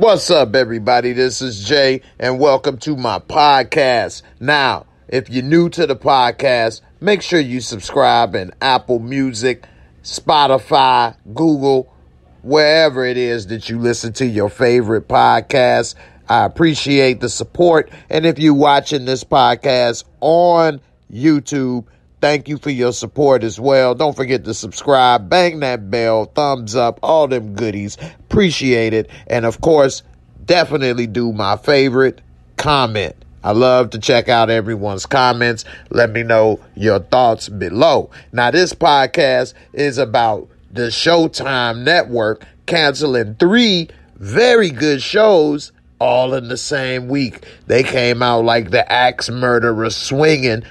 What's up, everybody? This is Jay, and welcome to my podcast. Now, if you're new to the podcast, make sure you subscribe in Apple Music, Spotify, Google, wherever it is that you listen to your favorite podcast. I appreciate the support. And if you're watching this podcast on YouTube, Thank you for your support as well. Don't forget to subscribe, bang that bell, thumbs up, all them goodies. Appreciate it. And of course, definitely do my favorite comment. I love to check out everyone's comments. Let me know your thoughts below. Now, this podcast is about the Showtime Network canceling three very good shows all in the same week. They came out like the axe murderer swinging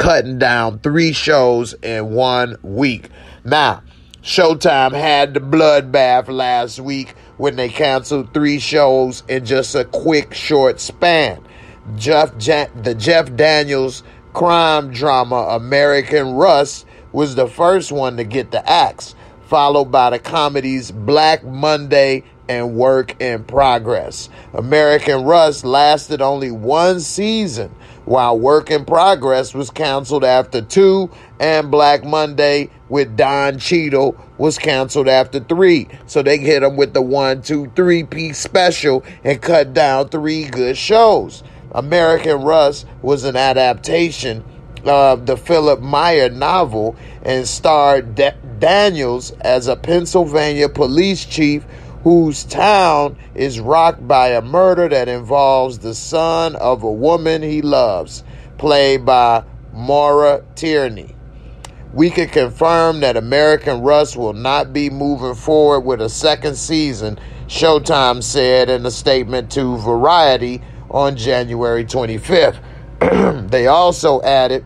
cutting down three shows in one week. Now, Showtime had the bloodbath last week when they canceled three shows in just a quick, short span. Jeff, the Jeff Daniels crime drama American Rust was the first one to get the axe, followed by the comedies Black Monday and Work in Progress. American Rust lasted only one season while Work in Progress was canceled after two, and Black Monday with Don Cheadle was canceled after three. So they hit them with the one, two, three piece special and cut down three good shows. American Rust was an adaptation of the Philipp Meyer novel and starred Daniels as a Pennsylvania police chief whose town is rocked by a murder that involves the son of a woman he loves, played by Maura Tierney. We can confirm that American Rust will not be moving forward with a second season, Showtime said in a statement to Variety on January 25th. they also added,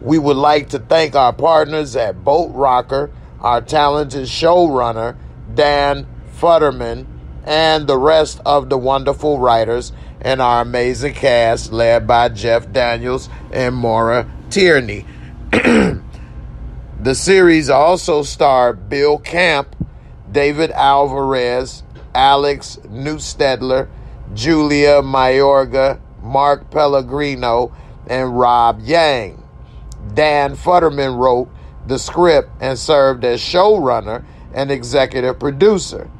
We would like to thank our partners at Boat Rocker, our talented showrunner, Dan Futterman, and the rest of the wonderful writers and our amazing cast led by Jeff Daniels and Maura Tierney. the series also starred Bill Camp, David Alvarez, Alex Neustaedter, Julia Mayorga, Mark Pellegrino, and Rob Yang. Dan Futterman wrote the script and served as showrunner and executive producer.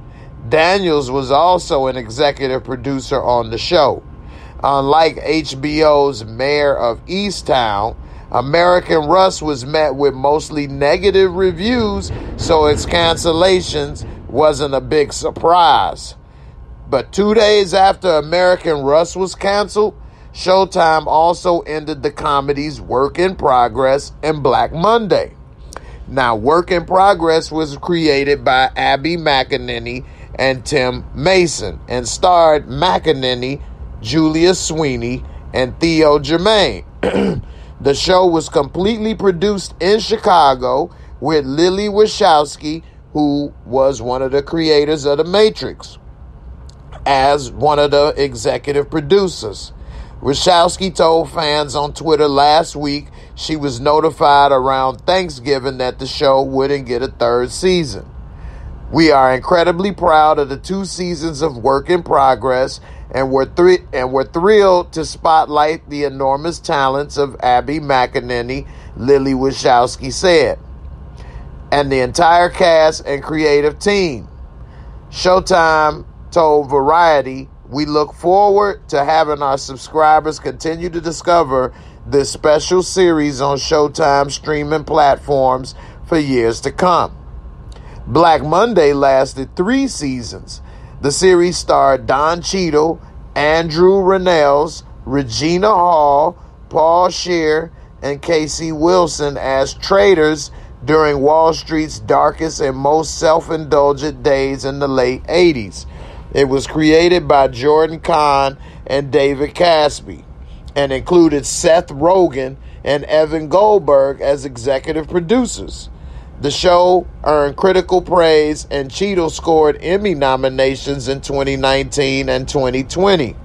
Daniels was also an executive producer on the show. Unlike HBO's Mare of Easttown, American Rust was met with mostly negative reviews, so its cancellations wasn't a big surprise. But two days after American Rust was canceled, Showtime also ended the comedies Work in Progress and Black Monday. Now, Work in Progress was created by Abby McEnany and Tim Mason, and starred McEnany, Julia Sweeney, and Theo Germaine. the show was completely produced in Chicago with Lily Wachowski, who was one of the creators of The Matrix, as one of the executive producers. Wachowski told fans on Twitter last week she was notified around Thanksgiving that the show wouldn't get a third season. We are incredibly proud of the two seasons of work in progress, and we're thr- and we're thrilled to spotlight the enormous talents of Abby McEnany, Lily Wachowski said, and the entire cast and creative team. Showtime told Variety, "We look forward to having our subscribers continue to discover this special series on Showtime streaming platforms for years to come." Black Monday lasted three seasons. The series starred Don Cheadle, Andrew Rannells, Regina Hall, Paul Scheer, and Casey Wilson as traders during Wall Street's darkest and most self indulgent days in the late 80s. It was created by Jordan Kahn and David Caspe and included Seth Rogen and Evan Goldberg as executive producers. The show earned critical praise, and Cheadle scored Emmy nominations in 2019 and 2020.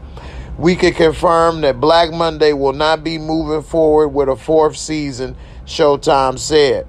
We can confirm that Black Monday will not be moving forward with a fourth season, Showtime said.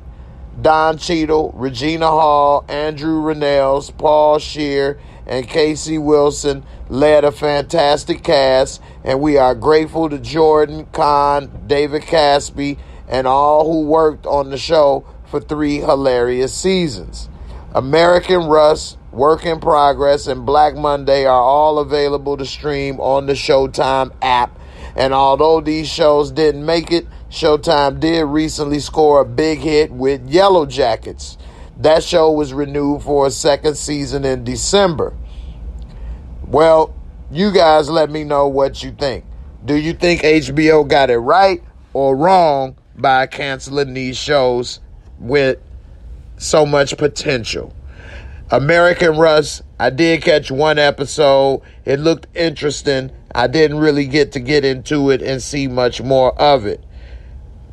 Don Cheadle, Regina Hall, Andrew Rannells, Paul Scheer, and Casey Wilson led a fantastic cast, and we are grateful to Jordan, Khan, David Caspe, and all who worked on the show for three hilarious seasons. American Rust, Work in Progress, and Black Monday are all available to stream on the Showtime app. And although these shows didn't make it, Showtime did recently score a big hit with Yellowjackets. That show was renewed for a second season in December. Well, you guys let me know what you think. Do you think HBO got it right or wrong by canceling these shows with so much potential? American Rust, I did catch one episode. It looked interesting. I didn't really get to get into it and see much more of it.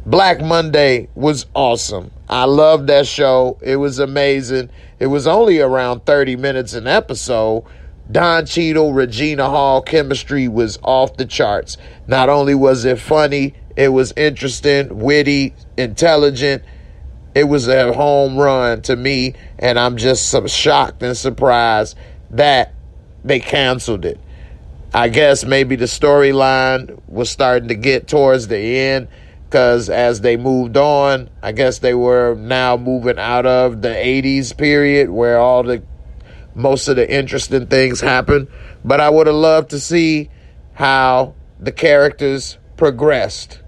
Black Monday was awesome. I loved that show. It was amazing. It was only around 30 minutes an episode. Don Cheadle, Regina Hall chemistry was off the charts. Not only was it funny, it was interesting, witty, intelligent. It was a home run to me, and I'm just shocked and surprised that they canceled it. I guess maybe the storyline was starting to get towards the end because as they moved on, I guess they were now moving out of the 80s period where all the most of the interesting things happen. But I would have loved to see how the characters progressed.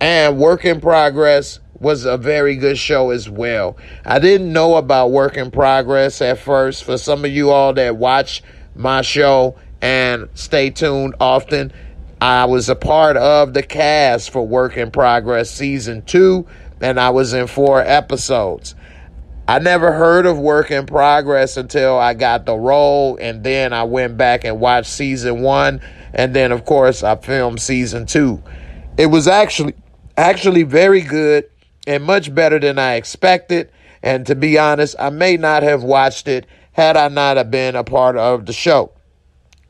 And Work in Progress was a very good show as well. I didn't know about Work in Progress at first. For some of you all that watch my show and stay tuned often, I was a part of the cast for Work in Progress season two, and I was in four episodes. I never heard of Work in Progress until I got the role, and then I went back and watched season one, and then of course I filmed season two. It was actually actually very good and much better than I expected. And to be honest, I may not have watched it had I not have been a part of the show.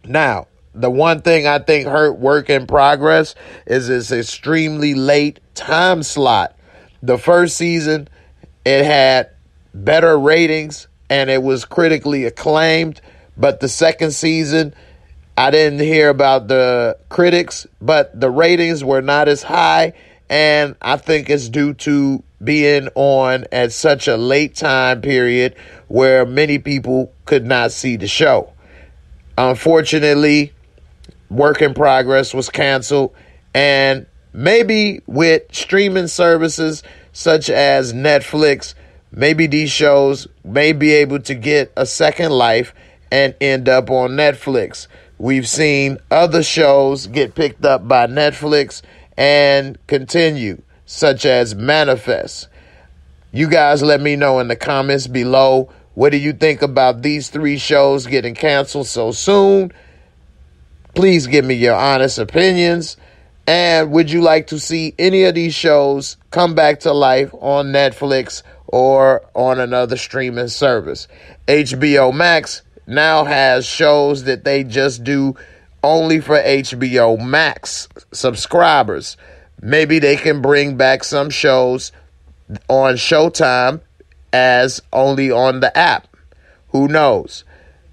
Now, the one thing I think hurt work in progress is its extremely late time slot. The first season, it had better ratings and it was critically acclaimed, but the second season, I didn't hear about the critics, but the ratings were not as high, and I think it's due to being on at such a late time period where many people could not see the show. Unfortunately, Work in Progress was canceled, and maybe with streaming services such as Netflix, maybe these shows may be able to get a second life and end up on Netflix. We've seen other shows get picked up by Netflix and continue, such as Manifest. You guys let me know in the comments below what do you think about these three shows getting canceled so soon? Please give me your honest opinions. And would you like to see any of these shows come back to life on Netflix or on another streaming service? HBO Max now has shows that they just do only for HBO Max subscribers. Maybe they can bring back some shows on Showtime as only on the app. Who knows?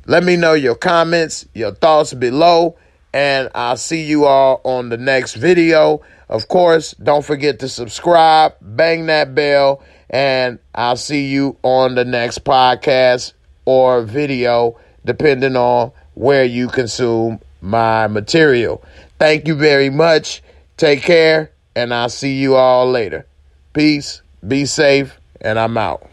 Let me know your comments, your thoughts below and I'll see you all on the next video. Of course, don't forget to subscribe, bang that bell, and I'll see you on the next podcast or video, depending on where you consume my material. Thank you very much. Take care, and I'll see you all later. Peace, be safe, and I'm out.